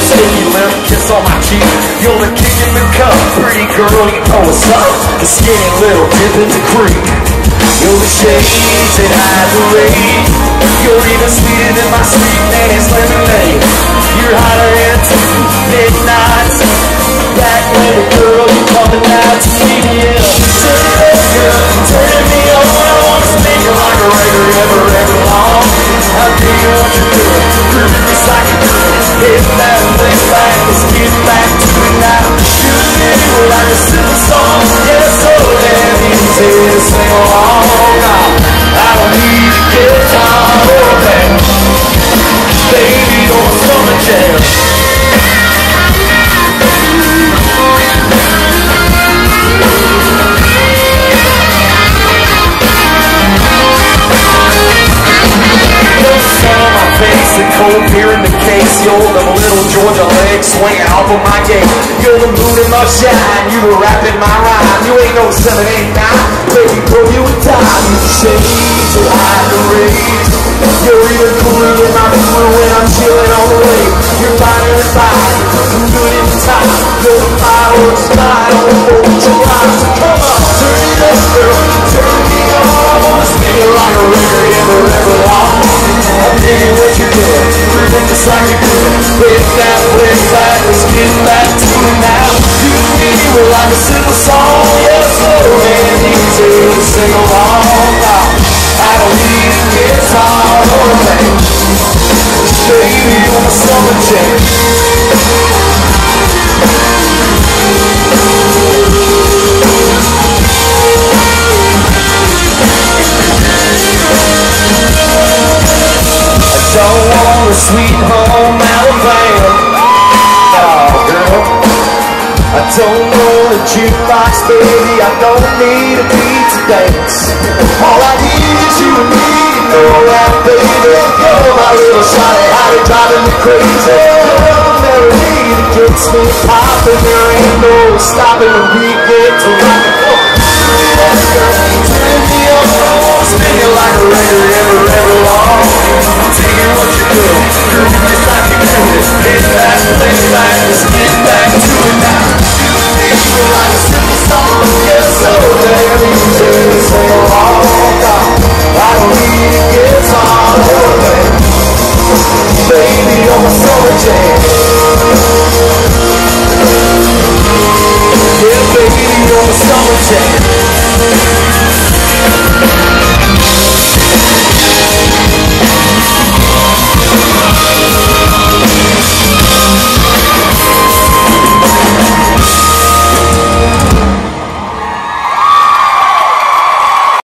smell a sticky lip, kiss on my cheek. You're the king in the cup, pretty girl, you know what's up. The skinny little dip in the creek. You're the shades that hide the rain. You're even sweeter than my sweet nanny's lemonade. Hit that thing back, let's get back to it now. It a silver song, yeah, so damn easy to sing along. Case. You're the little Georgia leg swinging off of my gate. You're the moon in my shine, you the rap in my rhyme. You ain't no seven, eight, nine. Baby, throw you a dime. You shade to hide the rage. You're even cooler than my crew when I'm chilling on the way. You're finer than fine, I'm good in time. You're the fireworks on the 4th of July. So come on, turn it up, girl. Turn me on. I wanna spin you like a record like you. Hit that let's get back to it now. You and me like a simple song, yeah, slow and easy sing along. I don't need a guitar or a baby, summer jam. Sweet home Alabama. No, girl. I don't want a jukebox, baby. I don't need a pizza dance. All I need is you and me. You know that, baby. You're my little shawty, hottie, driving me crazy. The melody that gets me popping. There ain't no stopping when we get to rockin'. Yes, girl, Yeah.